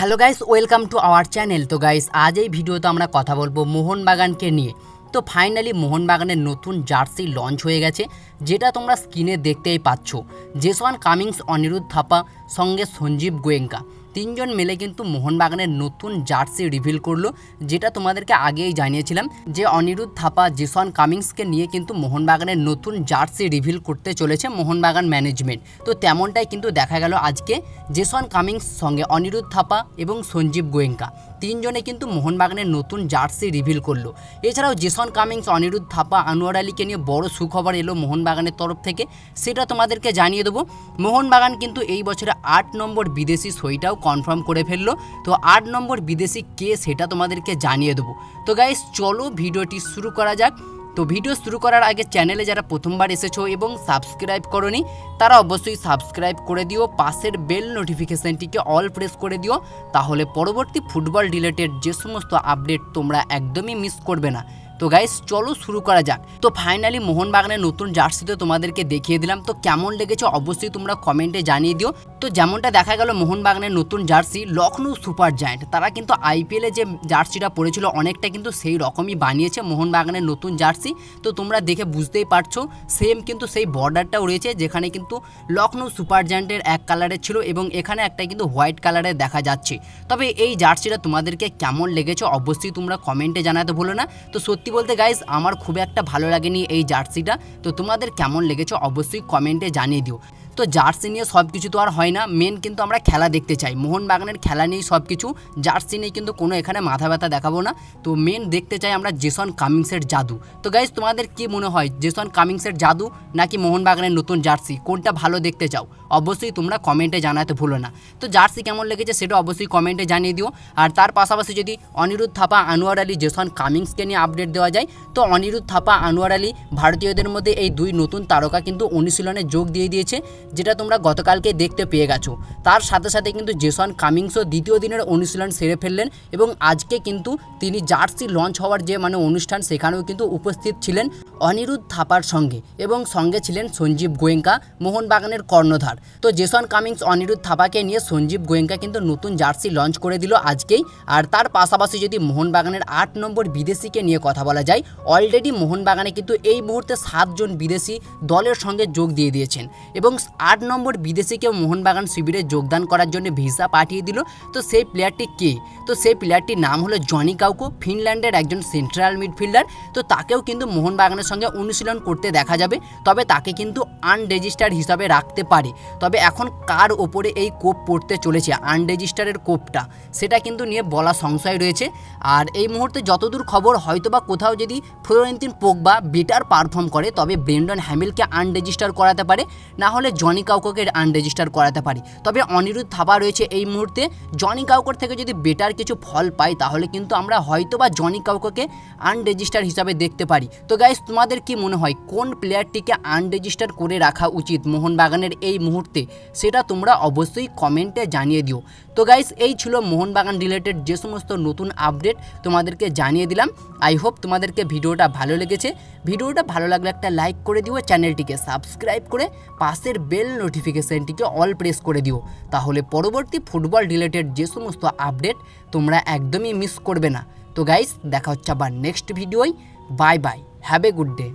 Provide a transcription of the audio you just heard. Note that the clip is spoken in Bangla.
Hello guys welcome to our channel তো গাইস আজ এই ভিডিওতে আমরা কথা বলব মোহনবাগানকে নিয়ে। তো ফাইনালি মোহনবাগানের নতুন জার্সি লঞ্চ হয়ে গেছে, যেটা তোমরা স্ক্রিনে দেখতেই পাচ্ছ। জেসওয়ান কামিংস অনিরুদ্ধ থাপা, সঙ্গে সঞ্জীব গোয়েঙ্কা। তিনজন মিলে কিন্তু মোহনবাগানের নতুন জার্সি রিভিল করল, যেটা তোমাদেরকে আগেই জানিয়েছিলাম যে অনিরুদ্ধ থাপা জেসন কামিংসকে নিয়ে কিন্তু মোহনবাগানের নতুন জার্সি রিভিল করতে চলেছে মোহনবাগান ম্যানেজমেন্ট। তো তেমনটাই কিন্তু দেখা গেল আজকে জেসন কামিংস সঙ্গে অনিরুদ্ধ থাপা এবং সঞ্জীব গোয়েঙ্কা। তিনজনে কিন্তু মোহনবাগানের নতুন জার্সি রিভিল করল। এছাড়াও জেসন কামিংস, অনিরুদ্ধ থাপা, আনোয়ার আলীকে নিয়ে বড় সুখবর এলো মোহনবাগানের তরফ থেকে। সেটা তোমাদেরকে জানিয়ে দেবো। মোহনবাগান কিন্তু এই বছরে আট নম্বর বিদেশি সইটাও কনফার্ম করে ফেলল। তো আট নম্বর বিদেশি কে সেটা তোমাদেরকে জানিয়ে দেবো। তো গাইস চলো ভিডিওটি শুরু করা যাক। তো ভিডিও শুরু করার আগে চ্যানেলে যারা প্রথমবার এসেছ এবং সাবস্ক্রাইব করনি, তারা অবশ্যই সাবস্ক্রাইব করে দিও, পাশের বেল নোটিফিকেশানটিকে অল প্রেস করে দিও, তাহলে পরবর্তী ফুটবল রিলেটেড যে সমস্ত আপডেট তোমরা একদমই মিস করবে না। তো গাইস চলো শুরু করা যাক। তো ফাইনালি মোহনবাগানের নতুন জার্সিতে তোমাদেরকে দেখিয়ে দিলাম। তো কেমন লেগেছে অবশ্যই তোমরা কমেন্টে জানিয়ে দিও। তো যেমনটা দেখা গেল মোহনবাগানের নতুন জার্সি লখনৌ সুপার জায়েন্ট তারা কিন্তু আইপিএলে যে জার্সিটা পড়েছিল অনেকটা কিন্তু সেই রকমই বানিয়েছে মোহনবাগানের নতুন জার্সি তো তোমরা দেখে বুঝতেই পারছ সেম কিন্তু সেই বর্ডারটাও রয়েছে, যেখানে কিন্তু লখনৌ সুপার জায়েন্টের এক কালারের ছিল এবং এখানে একটা কিন্তু হোয়াইট কালারের দেখা যাচ্ছে। তবে এই জার্সিটা তোমাদেরকে কেমন লেগেছে অবশ্যই তোমরা কমেন্টে জানাতে ভুলো না। তো সত্যি সত্যি বলতে গাইজ আমার খুব একটা ভালো লাগেনি এই জার্সিটা। তো তোমাদের কেমন লেগেছে অবশ্যই কমেন্টে জানিয়ে দিও। তো জার্সি নিয়ে সব কিছু তো আর হয় না মেন কিন্তু আমরা খেলা দেখতে চাই। মোহনবাগানের খেলা নিয়েই সব কিছু জার্সি নিয়ে কিন্তু কোনো এখানে মাথা ব্যথা দেখাবো না। তো মেন দেখতে চাই আমরা জেসন কামিংসের জাদু। তো গাইজ তোমাদের কি মনে হয় জেসন কামিংসের জাদু নাকি মোহনবাগানের নতুন জার্সি? কোনটা ভালো দেখতে চাও? অবশ্যই তোমরা কমেন্টে জানাতে ভুলো না। তো জার্সি কেমন লেগেছে সেটা অবশ্যই কমেন্টে জানিয়ে দিও। আর তার পাশাপাশি যদি অনিরুদ্ধ থাপা, আনোয়ার আলী, জেসন কামিংসকে নিয়ে আপডেট দেওয়া যায়, তো অনিরুদ্ধ থাপা, আনোয়ার আলী ভারতীয়দের মধ্যে এই দুই নতুন তারকা কিন্তু অনুশীলনে যোগ দিয়ে দিয়েছে, যেটা তোমরা গতকালকে দেখতে পেয়ে গেছো। তার সাথে সাথে কিন্তু জেসন কামিংসও দ্বিতীয় দিনের অনুশীলন সেরে ফেললেন এবং আজকে কিন্তু তিনি জার্সি লঞ্চ হওয়ার যে মানে অনুষ্ঠান, সেখানেও কিন্তু উপস্থিত ছিলেন অনিরুদ্ধ থাপার সঙ্গে এবং সঙ্গে ছিলেন সঞ্জীব গোয়েঙ্কা, মোহনবাগানের কর্ণধার। তো জেসন কামিংস, অনিরুদ্ধ থাপাকে নিয়ে সঞ্জীব গোয়েঙ্কা কিন্তু নতুন জার্সি লঞ্চ করে দিল আজকেই। আর তার পাশাপাশি যদি মোহনবাগানের আট নম্বর বিদেশিকে নিয়ে কথা বলা যায় অলরেডি মোহনবাগানে কিন্তু এই মুহূর্তে সাতজন বিদেশি দলের সঙ্গে যোগ দিয়ে দিয়েছেন। এবং আট নম্বর বিদেশিকে মোহনবাগান শিবিরে যোগদান করার জন্য ভিসা পাঠিয়ে দিল। তো সেই প্লেয়ারটি কে? তো সেই প্লেয়ারটির নাম হলো জনি কাউকো, ফিনল্যান্ডের একজন সেন্ট্রাল মিডফিল্ডার তো তাকেও কিন্তু মোহনবাগানের সঙ্গে অনুশীলন করতে দেখা যাবে। তবে তাকে কিন্তু আনরেজিস্টার্ড হিসাবে রাখতে পারে। তবে এখন কার ওপরে এই কোপ পড়তে চলেছে আনরেজিস্টারের কোপটা, সেটা কিন্তু নিয়ে বলা সংশয় রয়েছে। আর এই মুহূর্তে যতদূর খবর হয়তোবা কোথাও যদি ফ্লোরেন্তিন পোকবা বেটার পারফর্ম করে, তবে ব্রেন্ডন হ্যামিলকে আনরেজিস্টার করাতে পারে, না হলে জনি কাউকে আনরেজিস্টার করাতে পারি। তবে অনিরুদ্ধ থাবা রয়েছে এই মুহূর্তে, জনি কাউকর থেকে যদি বেটার কিছু ফল পাই, তাহলে কিন্তু আমরা হয়তো বা জনি কাউকে আনরেজিস্টার হিসাবে দেখতে পারি। তো গাইস তোমাদের কি মনে হয়, কোন প্লেয়ারটিকে আনরেজিস্টার করে রাখা উচিত? মোহনবাগানের এই মুহূর্তে, সেটা তোমরা অবশ্যই কমেন্টে জানিয়ে দিও। তো গাইস এই ছিল মোহনবাগান রিলেটেড যে সমস্ত নতুন আপডেট তোমাদেরকে জানিয়ে দিলাম। আই হোপ তোমাদেরকে ভিডিওটা ভালো লেগেছে। ভিডিওটা ভালো লাগলে একটা লাইক করে দিও চ্যানেলটিকে সাবস্ক্রাইব করে পাশের বেল নোটিফিকেশানটিকে অল প্রেস করে দিও। তাহলে পরবর্তী ফুটবল রিলেটেড যে সমস্ত আপডেট তোমরা একদমই মিস করবে না। তো গাইস দেখা হচ্ছে আবার next ভিডিওয় bye bye have a good day